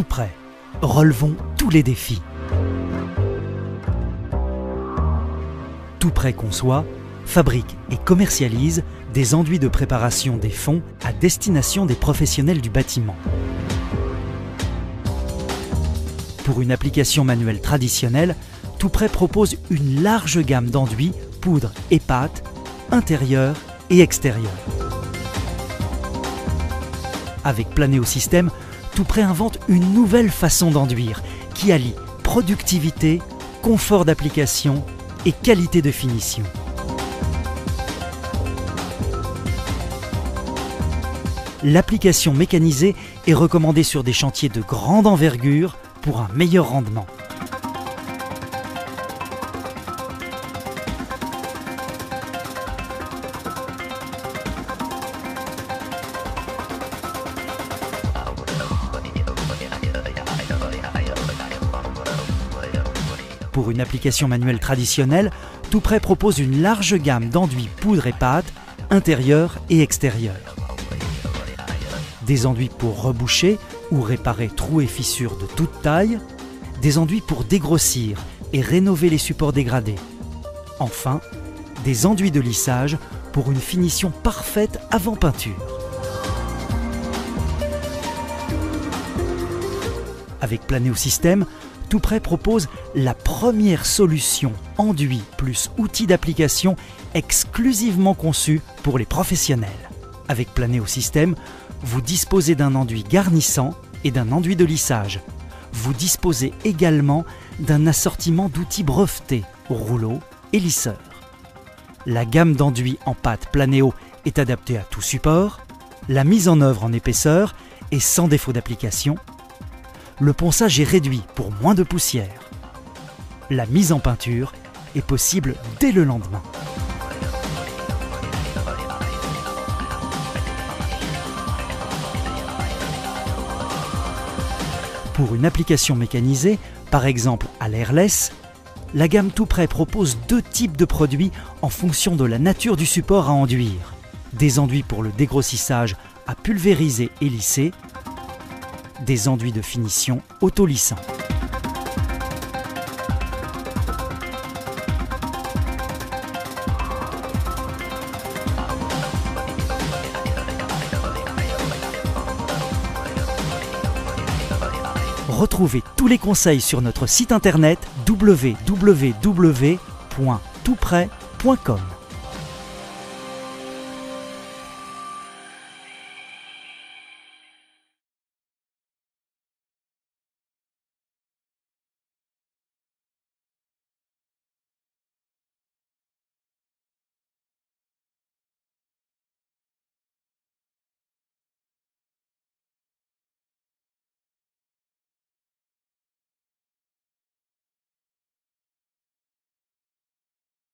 Tout prêt. Relevons tous les défis. Tout prêt conçoit, fabrique et commercialise des enduits de préparation des fonds à destination des professionnels du bâtiment. Pour une application manuelle traditionnelle, Toupret propose une large gamme d'enduits, poudres et pâtes, intérieurs et extérieurs. Avec Planéo Toupret invente une nouvelle façon d'enduire qui allie productivité, confort d'application et qualité de finition. L'application mécanisée est recommandée sur des chantiers de grande envergure pour un meilleur rendement. Pour une application manuelle traditionnelle, Toupret propose une large gamme d'enduits poudre et pâte, intérieurs et extérieurs. Des enduits pour reboucher ou réparer trous et fissures de toute taille, des enduits pour dégrossir et rénover les supports dégradés. Enfin, des enduits de lissage pour une finition parfaite avant peinture. Avec Planéo Système, Toupret propose la première solution enduit plus outil d'application exclusivement conçue pour les professionnels. Avec Planéo Système, vous disposez d'un enduit garnissant et d'un enduit de lissage. Vous disposez également d'un assortiment d'outils brevetés, rouleaux et lisseurs. La gamme d'enduits en pâte Planéo est adaptée à tout support. La mise en œuvre en épaisseur est sans défaut d'application le ponçage est réduit pour moins de poussière. La mise en peinture est possible dès le lendemain. Pour une application mécanisée, par exemple à l'airless, la gamme Tout Prêt propose deux types de produits en fonction de la nature du support à enduire. Des enduits pour le dégrossissage à pulvériser et lisser des enduits de finition autolissants. Retrouvez tous les conseils sur notre site internet www.toutprêt.com.